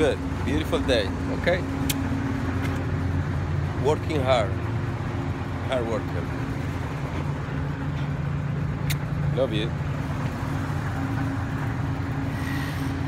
good. Beautiful day. Okay. Working hard. Hard worker. Love you.